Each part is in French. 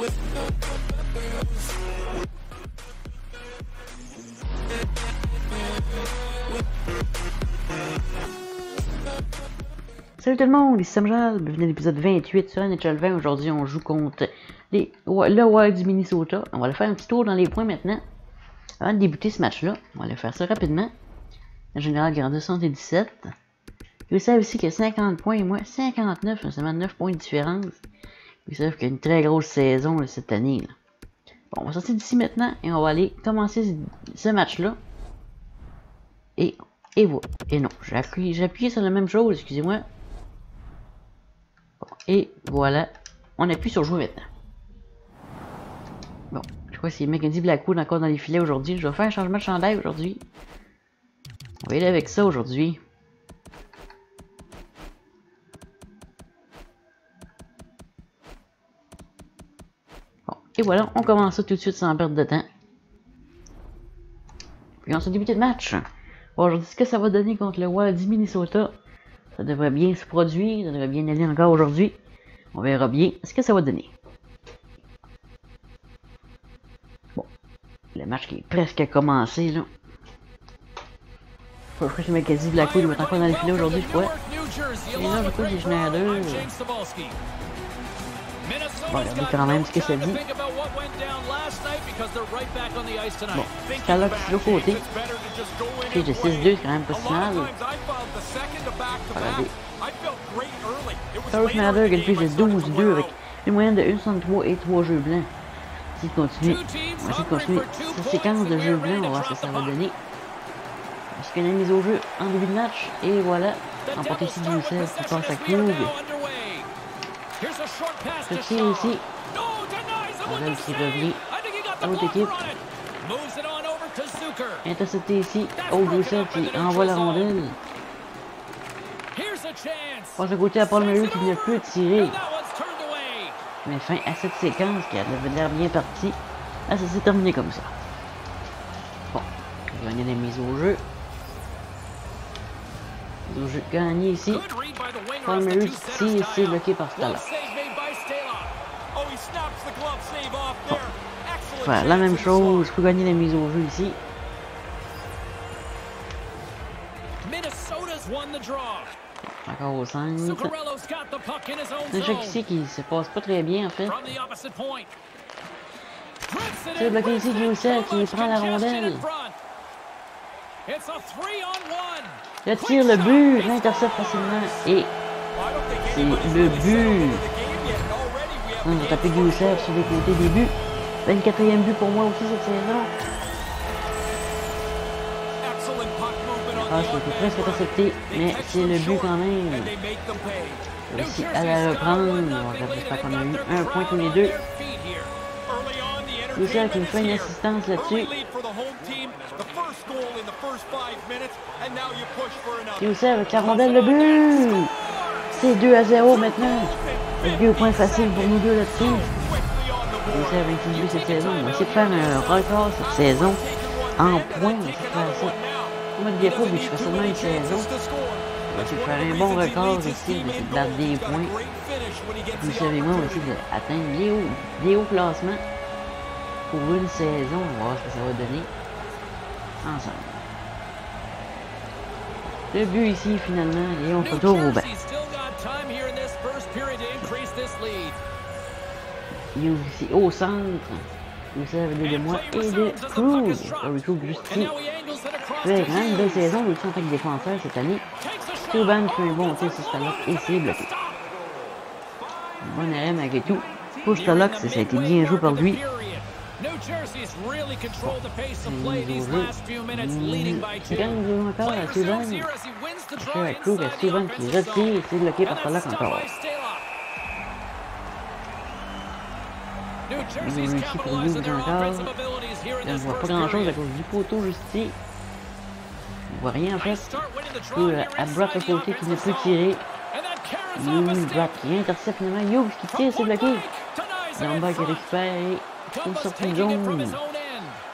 Salut tout le monde, ici Samuel, bienvenue à l'épisode 28 sur NHL 20. Aujourd'hui, on joue contre les, le Wild du Minnesota. On va aller faire un petit tour dans les points maintenant. Avant de débuter ce match-là, on va aller faire ça rapidement. Le général grandit 77. Ils savent aussi a 50 points et moi 59, seulement 9 points de différence. Ils savent qu'il y a une très grosse saison cette année. Là. Bon, on va sortir d'ici maintenant et on va aller commencer ce match-là. Et, et voilà. Et non, j'ai appuyé, j'ai appuyé sur la même chose, excusez-moi. Bon, et voilà. On appuie sur jouer maintenant. Bon, je crois que c'est Mackenzie Blackwood encore dans les filets aujourd'hui. Je vais faire un changement de chandail aujourd'hui. On va y aller avec ça aujourd'hui. Et voilà, on commence ça tout de suite sans perdre de temps. Puis on se début de match. Aujourd'hui, ce que ça va donner contre le Wild Minnesota, ça devrait bien se produire, ça devrait bien aller encore aujourd'hui. On verra bien ce que ça va donner. Bon, le match qui est presque commencé là. Faut que je me quasi la couille, je vais encore dans les filets aujourd'hui, je crois. Et là, je crois que j'ai voilà, donc quand même ce que ça dit. Bon, Scalox de côté. Et de 6-2, c'est quand même pas si mal. Regardez. Carlos Malberg, elle fiche de 12-2 avec une moyenne de 1,63 et 3 jeux blancs. Si continue, on va essayer de continuer cette séquence de jeux blancs, on va voir ce que ça va donner. Parce qu'il y a une mise au jeu en début de match, et voilà, remporté 6-12-16, qui passe à Klug. Ce tir ici. Qui revient à l'autre équipe. Intercepté ici. O'Gusel qui envoie la rondelle. Passe à côté à Paul Murray qui vient plus tirer. Mais fin à cette séquence qui a l'air bien partie. Là, ça s'est terminé comme ça. Bon, gagner des mises au jeu. Mise au jeu gagné ici. Paul Murray qui tire ici, bloqué par Stella. Bon. Faire la même chose pour gagner la mise au jeu ici. Encore au centre. Un jeu ici qui se passe pas très bien en fait. C'est bloqué ici Goussel qui prend la rondelle. Le tir, le but, l'intercepte facilement et c'est le but. On va taper Goussel sur les côtés des buts. 24e but pour moi aussi cette saison. Ah, c'était presque intercepté, mais c'est le but quand même. Aussi à la reprendre, j'espère qu'on a eu un point tous les deux. Goussel qui me fait une assistance là-dessus. Goussel avec la rondelle, le but! C'est 2 à 0 maintenant. Le but au point facile pour nous deux là-dessus. J'ai avec 18 cette saison. On de faire un record cette saison en points. On va essayer de faire ça. Moi, de défaut, vu que je fais seulement une saison, on va essayer de faire un bon record ici, d'essayer de battre des points. Vous savez, moi, on va essayer d'atteindre les hauts, les hauts classements pour une saison. On va voir ce que ça va donner ensemble. Le but ici, finalement, et on retourne au banc. Ici au centre. Hughes avec de moi et de juste ici. Fait quand même une belle saison aussi en tant que défenseur cette année. Cuban fait un bon tir sur Stalock et c'est bloqué. Bon arrêt malgré tout. Pour Stalock, ça, ça a été bien joué par lui. Joué encore à Cuban. Après, Cruz à Cuban qui retire et c'est bloqué par Stalock encore. On. On voit pas grand chose à cause du poteau juste ici. On voit rien en fait. Puis à Brock à côté qui ne peut tirer. Hughes, Brock qui intercepte finalement. Hughes qui tire, c'est bloqué. Lambert qui récupère et une sortie zone.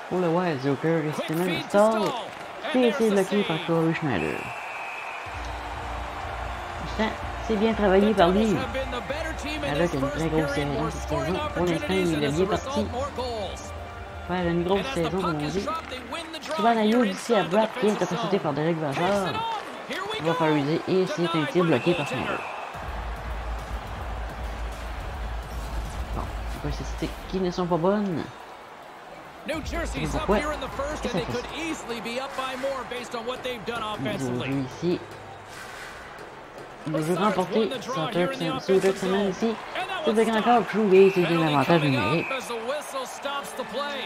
Pour le Wild Joker, resté même stall. Et c'est bloqué par Corey Schneider. C'est bien travaillé par lui. Avec une très grosse saison cette. Pour l'instant, il est bien parti. Faire une grosse saison, comme on dit. dropped, they win the draw Souvent, la here Youth ici à Brad qui est intercepté par Derek Vazard. we va favoriser et c'est un tir bloqué par goaltender. Schneider. Bon, les statistiques qui ne sont pas bonnes. New Jersey's up pourquoi? here in the first, and they que ça could easily be up by more based on what they've done Ils ont offensively. Joué ici. Le jeu remporté, Sauter Semaine ici. C'est de encore joué, c'est un Penalty avantage coming numérique.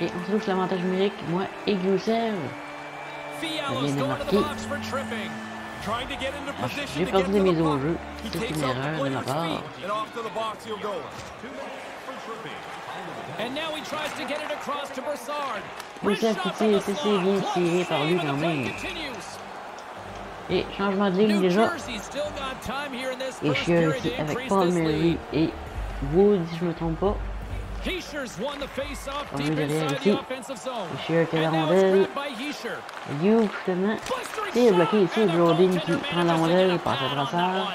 Et on trouve l'avantage numérique, moi et Gusev. Fiala's vient de marquer. box for tripping. Trying to get into position J'ai perdu des mises au jeu. C'est une erreur de ma part. Gusev qui tire, c'est bien tiré par lui quand même. Et changement de ligne déjà. Et Shear ici avec Paul lead. et Wood, si je me trompe pas. On est derrière ici. Et Shear qui a la rondelle. Blistering Tir shot, bloqué ici, Jordan qui prend la rondelle, passe that Brassard.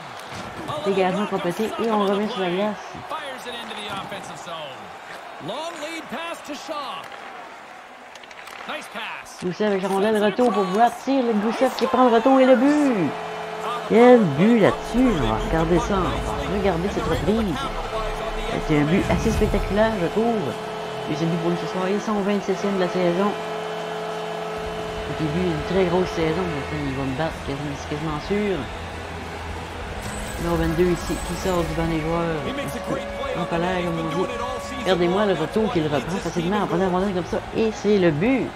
Dégagement complété et on revient sur la glace. Long lead pass to Shaw. Nice pass. Goussev avec la rondelle, retour pour Brad, tire le Goussev qui prend le retour et le but. Quel but là-dessus, on va regarder ça, on va regarder cette reprise. C'était un but assez spectaculaire, je trouve. Deuxième but pour lui ce soir, et son 27e de la saison. Au début d'une très grosse saison, maintenant il va me battre, quasiment, c'est quasiment sûr. Numéro 22 ici, qui sort du banc des joueurs. En. He's comme on dit. Regardez-moi le retour qu'il reprend facilement en prenant rondelle comme ça. Et c'est le but.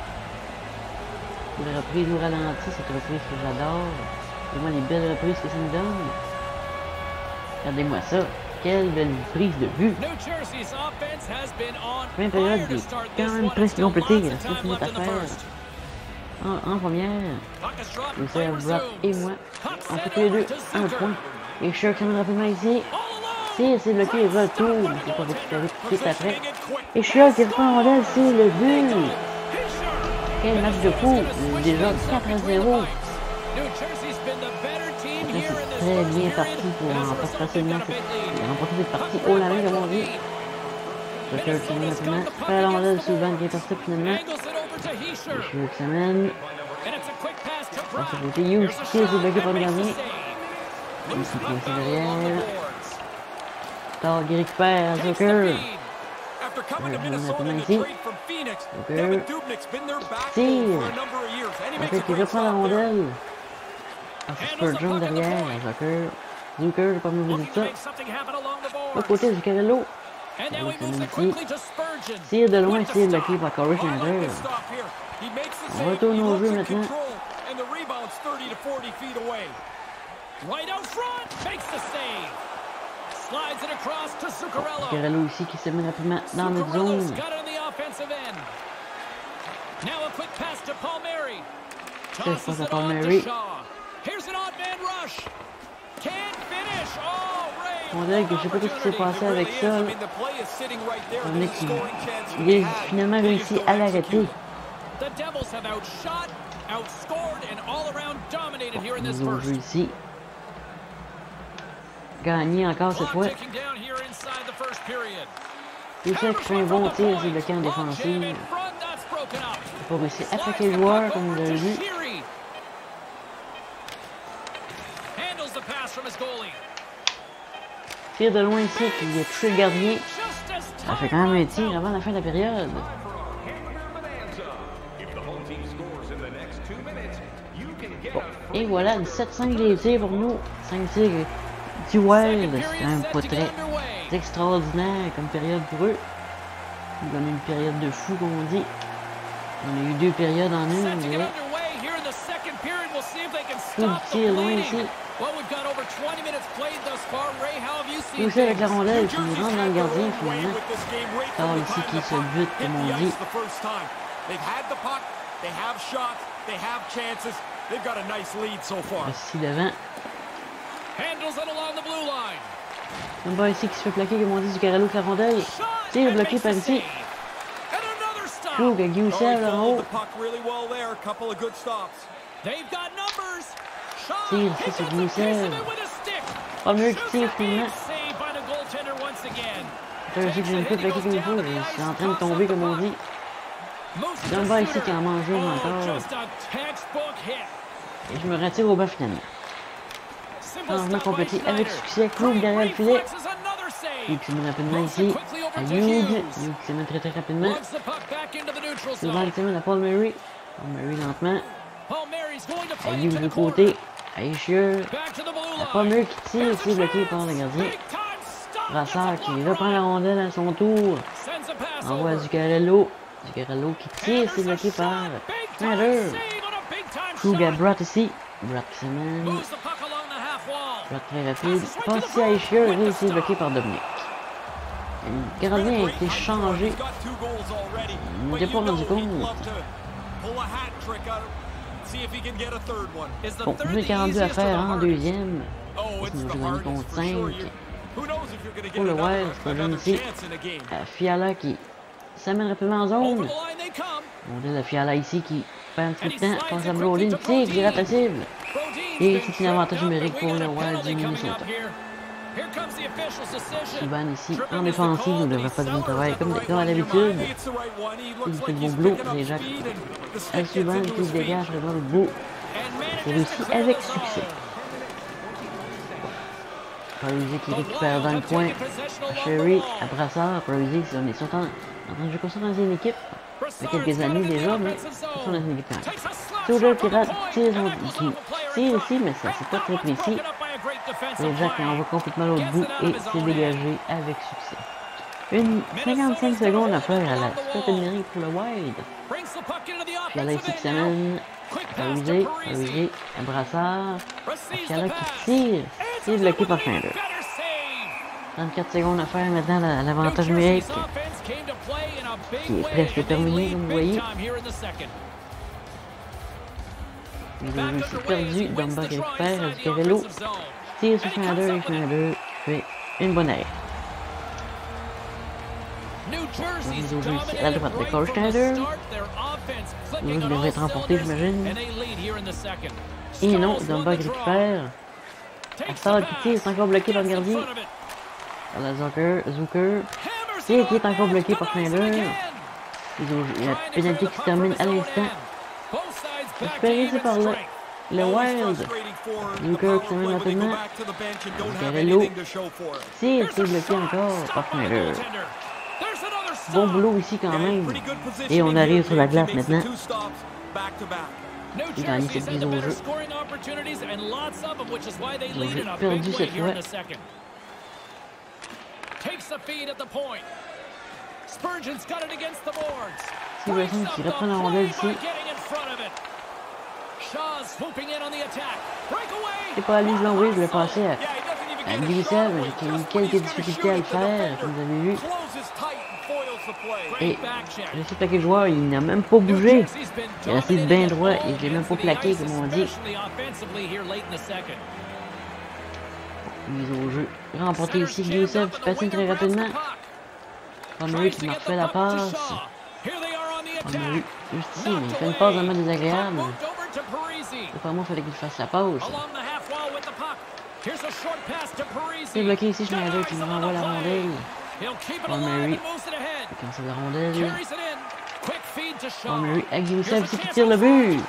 Une reprise au ralenti, cette reprise que j'adore. Et moi les belles reprises que ça me donne. Regardez-moi ça. Quelle belle prise de on Première période quand même presque complétée. Il reste time 7 minutes à faire. En, en première. Et moi. On fait tous les deux un point. Et Shirk s'amène rapidement ici. Alone. C'est bloqué, retour. C'est pas récupéré tout après. Et Shirk qui reprend la rondelle, c'est le but. Quel match de fou. Déjà 4 à 0. New Jersey's been the better team Après, here in c'est this très bien parti pour en result, facilement they've got a remporter cette partie haut la main, comme on dit. Qui vient maintenant faire la le qui intercepte finalement. Je veux que qui est bloqué par le along the derrière. récupère ici. Tire. for a number of years, and he En makes fait, a il great reprend la rondelle. Spurgeon derrière, Zucker. Zucker, j'ai pas mieux vous dire ça. L'autre côté, to Spurgeon. Tire de loin, stop. bloqué par Corey Schneider. the On retourne au jeu in maintenant. control, and the rebound's 30 to 40 feet away. Right out front, makes the save. Slides it across to Zuccarello. Zuccarello ici qui se met rapidement dans notre zone. Got it on the offensive end. Now a quick pass to Palmieri. passe Tosses à it on Palmieri. to Shaw. Here's an odd man rush. Can't finish. Oh, Ray. On dirait que je sais pas ce qui s'est passé avec Really is. ça. I là. mean, the play is sitting right there. On est This qu'il scoring chance il he a had, finalement they just réussi don't à l'arrêter. execute. The Devils have outshot, outscored, and all around dominated here in this Nouveau jeu first. ici. Gagné encore cette Clock fois. Youssef qui fait un bon tir, c'est bloqué en Long défensive. jam in front, that's broken up. Pour essayer d'attaquer le joueur, comme vous l'avez vu. Sheary. Handles the pass from his goalie. Tir de loin ici, qui a touché le gardien. Ça fait quand même un tir avant la fin de la période. Bon, et voilà, 17-5 les tirs pour nous. 5 tirs du Wild. C'est quand même pas très extraordinaire comme période pour eux. Ils ont eu une période de fou, comme on dit. On a eu deux périodes en une, mais tir loin ici. Well, we've got over 20 minutes played thus far. Ray, how have you seen Poussé avec la rondelle, puis il rentre dans le gardien, finalement. Carl ici qui se bute, comme on dit. ice the first time. They've had the puck, they have shots, they have chances. They've got a nice lead so far. Ici devant. Handles it along the blue line. Un bas ici qui se fait plaquer, comme on dit, du rondelle. Shot Tir bloqué par ici. he Youssef là en haut. Tire ici sur a stick. Palmer qui tire finalement. Fait aussi que j'ai une coupe plaquée comme il faut. C'est en train de tomber, comme on dit. Moose Dumba ici qui en mange Oh, encore. Et je me retire au bas finalement. Stop complété by avec succès. Cloug derrière le filet. Puis met rapidement ici. À Hughes. Hughes met très très rapidement. Souvent le timide à Paul Murray. Paul Murray lentement. À Hughes the côté. À the blue Paul. Murray qui tire ici bloqué par le gardien. Brassard qui reprend la rondelle à son tour. Envoie à. Zuccarello. Zuccarello qui tire ici bloqué par Schneider. Krug à. Brott ici. Brott qui se mène. Brott très rapide. Ici à Ischier. Et ici bloqué par Dominic. Le gardien a été changé. Il you pas rendu compte. a a Bon, plus the 42 à faire en deuxième. The gagné hardest contre for sure. 5. You- Who knows if you're gonna Pour le Wild, c'est another ici. a. À Fiala qui s'amène rapidement en zone. On dit la Fiala ici qui perd un petit temps. Passe à Brolin. to Tire Et c'est une avantage numérique pour le a penalty du Minnesota. Subban ici en défensive ne devrait pas de bon travail comme, comme à l'habitude. Il fait de bon and the À into qui se dégage vraiment le. And C'est réussi avec succès. Parisi qui récupère dans le coin. Sherry à Brassard. Parisi qui sont en, en train de jouer ça dans une équipe. Ça fait Brassard's quelques années déjà, mais ils sont dans une équipe a shot qui rate, tire, and that goes qui off a player tire in ici, mais ça c'est pas très précis. Jacques play. envoient complètement l'autre bout et own dégagé avec succès. Une 55 secondes à faire à la numérique pour le Wild. Brings the puck into the Puis là, ici offensive qui end now. s'amène. Quick pass Parisi, to Parisi. Parisi, à Brassard. The qui tire. C'est bloqué par Schneider. better save. 34 secondes à faire maintenant l'avantage numérique. qui est presque terminé, comme vous voyez. The qui draw récupère. inside the Zuccarello offensive zone. tire sur Schneider et. Schneider fait une bonne arrêt. Ils ont réussi à la droite de the Schneider. on devraient all être j'imagine. Et non, draw. récupère. Assad qui tire, encore bloqué par le gardien. la Zucker, Zucker. It qui est encore bloqué par Schneider. Ils ont, il y a Trying to pénalité qui se termine à l'instant. end. Both sides back Récupéré par le, le Wild. power qui go rapidement. back to the bench and don't have Zuccarello. anything to show for it. Tire, Here's c'est a bloqué encore par Schneider. Bon boulot ici quand même. Et on arrive sur la glace maintenant. Il cette mise au better jeu. scoring opportunities and lots of them, which is why they Ils ont lead in a perdu cette fois. the second. Takes the feed at the point. Spurgeon's got it against the boards. Qui reprend la rondelle ici. C'est pas je à, Yeah, he doesn't even à get a Louis shot Sèvres, away. j'ai eu quelques difficultés à le faire, comme vous avez vu. Et je sais le joueur, il n'a même pas bougé. Il est resté bien droit et je l'ai même pas plaqué, comme on dit. Mise au jeu. Remporté ici, Youssef qui patine très rapidement. Tries qui m'a refait la passe. On juste ici, mais il fait une passe vraiment désagréable. Moi, il fallait qu'il fasse la pause. C'est bloqué ici, qui Denies nous him on renvoie la rondelle. It ahead. Il cancelle la rondelle. Shaw. Palmery avec ici qui tire le but.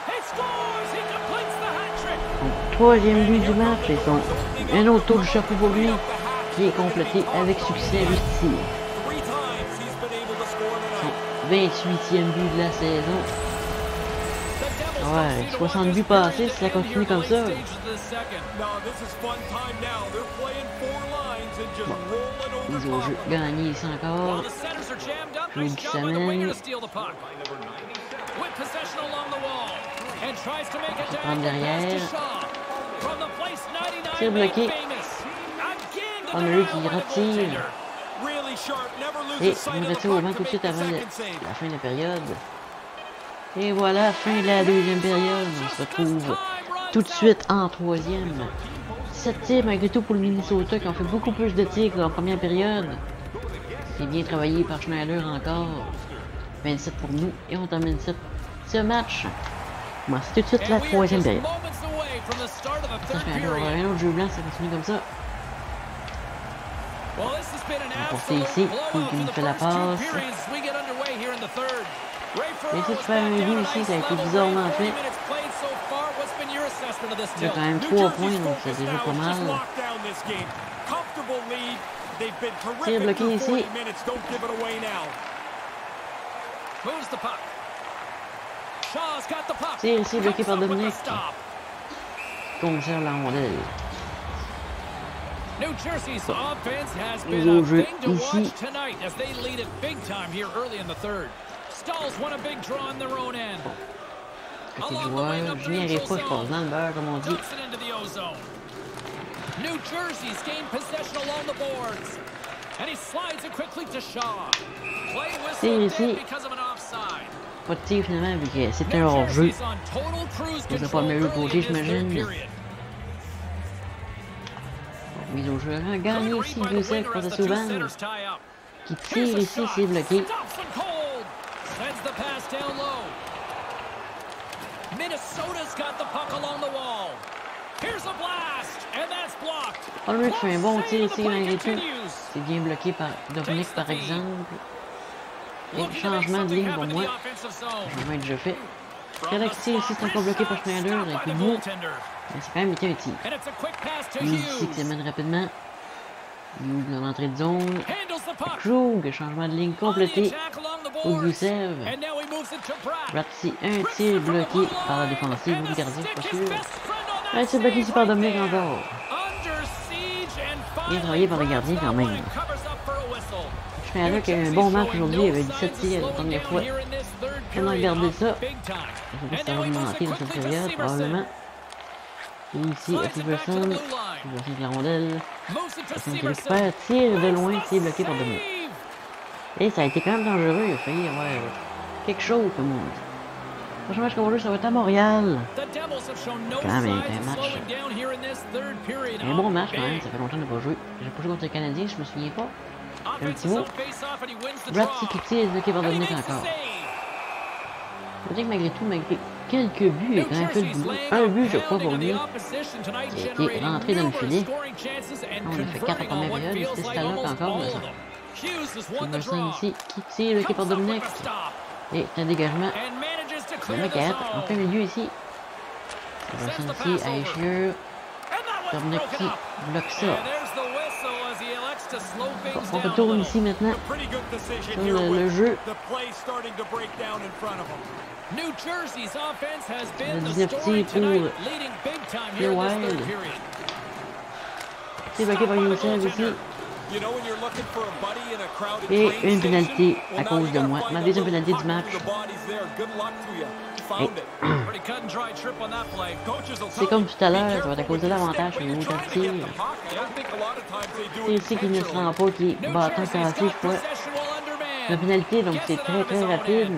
Son troisième but du match et son un autre tour du chapeau pour lui qui est complété avec succès ici. Son tonight. 28e but de la saison. Ah ouais, don't seem to 60 want buts this passés, period si ça continue comme ça. jeu of them. gagné ici encore. tries to make it Se to derrière. Shaw. From the place 99 Tir made bloqué. Again, the Palmery qui retire. Et on retire au banc to tout de suite avant la fin de la période. Et voilà, fin de la deuxième période. On se retrouve tout de suite en troisième. 7 tirs malgré tout pour le Minnesota qui ont fait beaucoup plus de tirs qu'en première période. C'est bien travaillé par Schneider encore. 27 pour nous et on termine ce match. C'est tout de suite la troisième période. Schneider aura un autre jeu blanc, ça continue comme ça. Apporté absolute ici. for nous fait la passe. Mais back but down ici, ça a été bizarrement Ray, 40 fait. still? quand même New 3 Jersey's points, donc c'est déjà pas mal. game. Terrific bloqué ici. 40 minutes. Don't give it away now. Moves the puck. Shaw's got the puck. Tire ici, bloqué par Dominic. Conserve la rondelle. New Jersey's offense been a thing to watch tonight as lead it big time. Stalls won a big draw on their own end. Côté joueur, pas, je passe dans le beurre, comme on dit. New Jersey's gained possession along the boards. And he slides it quickly to Shaw. Play dead because of an offside. Pas de tir finalement, vu que c'était un hors-jeu. Jersey's on total cruise Vous avez pas third j'imagine. Mise au jeu, hein, gagné ici, winger contre Souban, qui tire ici, c'est bloqué. Stops and cold. Sends the pass down low. Minnesota's got the puck along the wall. Here's a blast, and that's blocked. Ulrich fait un bon tir ici malgré tout. C'est bien bloqué par Dominic par exemple. Et changement de ligne pour moi. Changement est déjà fait. Tire ici, c'est encore bloqué par Schneider. Mais c'est quand même été un tir. Hughes ici qui s'amène rapidement. Hughes dans l'entrée de zone. Krug, changement de ligne complété. Boards. Youssef. Ici, un tir bloqué par la défensive, gardien, stick pas sûr. Un tir bloqué par there. encore. Bien travaillé par le gardien quand même. a eu un bon match aujourd'hui, il avait 17 tirs la première fois. On a regardé ça. Je sais pas si ça va augmenter dans cette période, probablement. Et ici, avec la rondelle. Qui récupère, tire de loin, bloqué par. Et ça a été quand même dangereux, il a failli y avoir quelque chose, le monde. Le prochain match qu'on va jouer, ça va être à Montréal. Quand même, un match. Un bon match quand même, ça fait longtemps qu'on n'a pas joué. J'ai pas joué contre le Canadien, je me souviens pas. Un petit mot. Brad Sikiti est bloqué par Dominic encore. Je veux dire que malgré tout, malgré quelques buts, il a quand même fait le boulot. Un but, je crois, pour lui. Il a été rentré dans le filet. On a fait quatre en première période, il était Stalock encore, mais ça. Ici, qui tire, bloqué par Dominic. Et un dégagement. Arrête en plein milieu ici. Ici, à échelure. Dominic qui bloque ça. On retourne ici maintenant sur le, le jeu. the play starting to break down in front of them. New Jersey's offense has been Le the 19 story tonight, pour leading big time les here in this Wild. third period. C'est bloqué par Youssef ici. Et une pénalité à cause de moi. Ma deuxième pénalité du match. C'est comme tout à l'heure, ça va être à cause with de your l'avantage au niveau d'un tir. C'est ici qu'il ne se rend pas, qui Jersey's cassé, je crois. La pénalité, donc c'est très très rapide.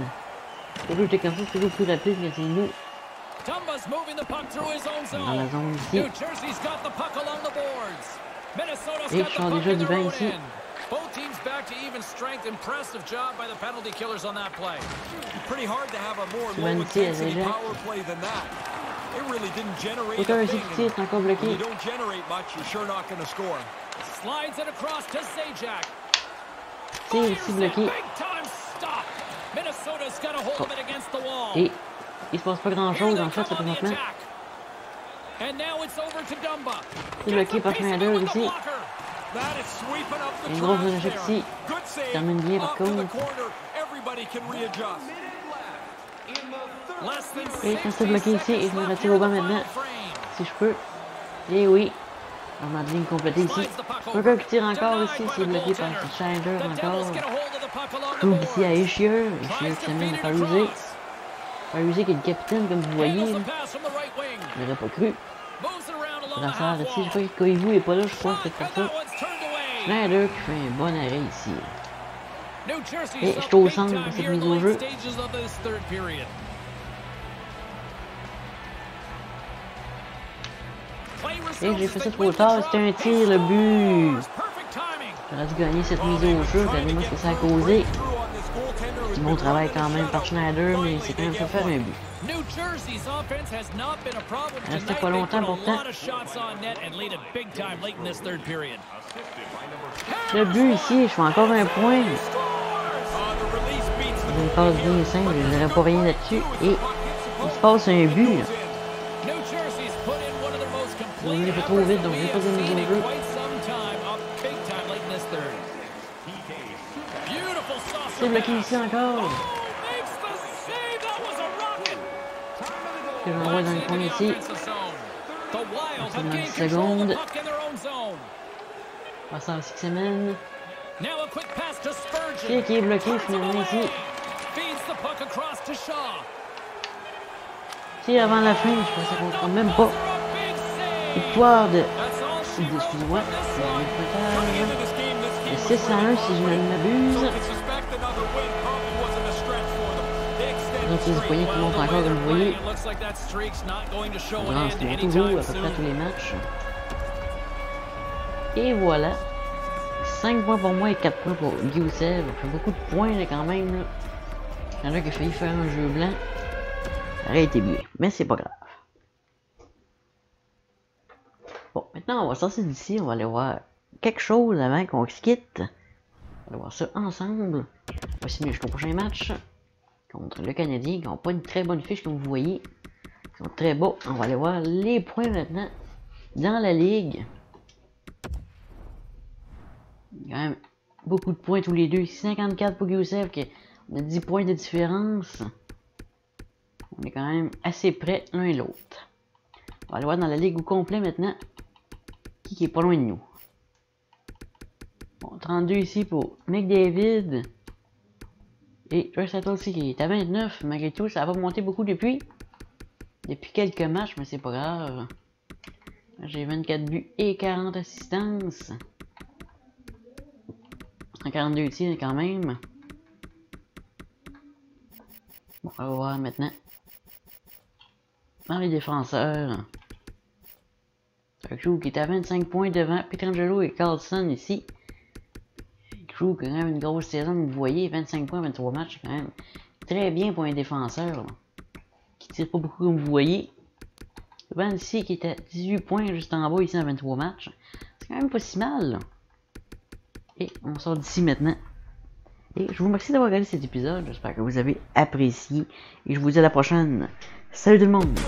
Toujours j'étais comme ça, c'est toujours plus rapide que c'est nous. Dans la zone ici. Et got je the sors déjà in du own ici. Both teams back to even strength. Impressive job by the penalty killers on that play. Pretty hard to have a more low intensity power play than that. It really didn't generate Aucun a ici thing. qui tire, c'est encore When bloqué. you don't generate much, you're sure not going to score. Slides it across to Zajac. Tire ici bloqué. Big time stop. Minnesota's got a hold of it against the wall. Et il se passe pas grand chose en fait, présentement. C'est bloqué par the ici. Une grosse save. Termine bien, par contre. Et 60 quand c'est bloqué ici, et je me retire au the maintenant. Si je peux. Et oui. On a ligne complétée ici. Quelqu'un qui tire encore ici, c'est bloqué par Schneider encore. Krug ici à. Tries Échieur qui feed à it Palusé. Palusé qui est le capitaine, comme vous voyez. Je l'aurais pas cru. Brassard ici, je crois que Koivu est pas là, je crois, c'est pour ça. Schneider qui fait un bon arrêt ici. Et je suis au centre pour cette mise au jeu. Et j'ai fait ça trop tard, c'était un tir, le but. J'aurais dû gagner cette mise au jeu, regardez-moi ce que ça a causé. Bon travail quand même par Schneider, mais c'est quand même pas faire un but. Tonight. pas longtemps pourtant. Le but ici, je fais encore un point. Une passe bien simple, je n'aurais pas rien là-dessus. Et il se passe un but. là. Complete est pas trop vite, donc we j'ai pas in jeu. C'est bloqué ici encore. Que j'envoie dans le coin ici. The Wild have Dans gained 10 control of the secondes. puck in their own zone. Passant à 6 semaines. Qui qui est bloqué finalement ici? Qui avant la fin, je pense que ça comptera même pas. Victoire de. Excusez-moi. a un one. Coming pointage. into this game, this De team 6 à 1 si je ne m'abuse. Donc the les streak. poignets qui Well, montent the way encore, comme they're vous voyez. show On toujours à peu près tous les matchs. Et voilà. 5 points pour moi et 4 points pour Gusev. Fait beaucoup de points là, quand même. Là. Il y en a qui a failli faire un jeu blanc. Ça aurait été bien, mais c'est pas grave. Bon, maintenant on va sortir d'ici, on va aller voir quelque chose avant qu'on se quitte. On va voir ça ensemble. Voici jusqu'au prochain match contre le Canadien, qui n'ont pas une très bonne fiche comme vous voyez. Ils sont très beaux. On va aller voir les points maintenant dans la ligue. Il y a quand même beaucoup de points tous les deux. 54 pour Youssef, on a 10 points de différence. On est quand même assez près l'un et l'autre. On va aller voir dans la ligue au complet maintenant. Qui est pas loin de nous. Bon, 32 ici pour McDavid. Et Josh aussi qui est à 29. Malgré tout, ça pas monté beaucoup depuis. Depuis quelques matchs, mais c'est pas grave. J'ai 24 buts et 40 assistances. 142 tirs quand même. Bon, on va voir maintenant. Dans les défenseurs. Crew qui est à 25 points devant Pietrangelo et Carlson ici. Crew quand même une grosse saison, vous voyez, 25 points, 23 matchs, quand même très bien pour un défenseur. là, Qui tire pas beaucoup comme vous voyez. Van ici qui est à 18 points juste en bas ici en 23 matchs. C'est quand même pas si mal. Et on sort d'ici maintenant. Et je vous remercie d'avoir regardé cet épisode. J'espère que vous avez apprécié. Et je vous dis à la prochaine. Salut tout le monde!